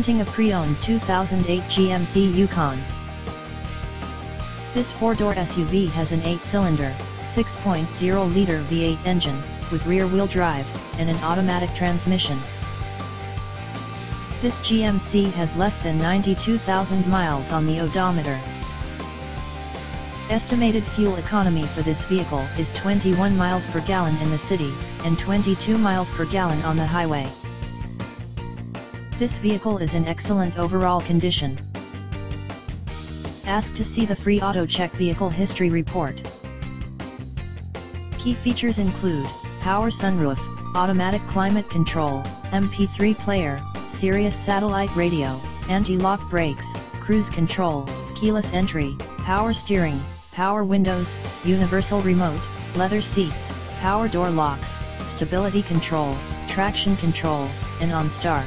A pre-owned 2008 GMC Yukon. This four-door SUV has an 8-cylinder, 6.0-liter V8 engine, with rear-wheel drive, and an automatic transmission. This GMC has less than 92,000 miles on the odometer. Estimated fuel economy for this vehicle is 21 miles per gallon in the city, and 22 miles per gallon on the highway. This vehicle is in excellent overall condition. Ask to see the free AutoCheck Vehicle History Report. Key features include, power sunroof, automatic climate control, MP3 player, Sirius satellite radio, anti-lock brakes, cruise control, keyless entry, power steering, power windows, universal remote, leather seats, power door locks, stability control, traction control, and OnStar.